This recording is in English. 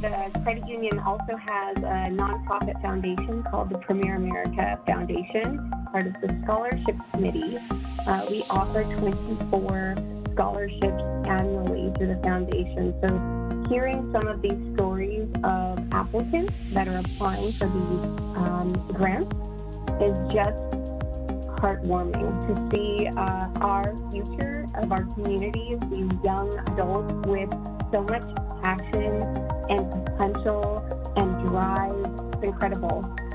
the credit union also has a nonprofit foundation called the Premier America Foundation, part of the scholarship committee. Uh, we offer 24 scholarships annually through the foundation. So, hearing some of these stories of applicants that are applying for these um, grants is just heartwarming to see uh, our future of our communities, these young adults with so much passion potential and drive. It's incredible.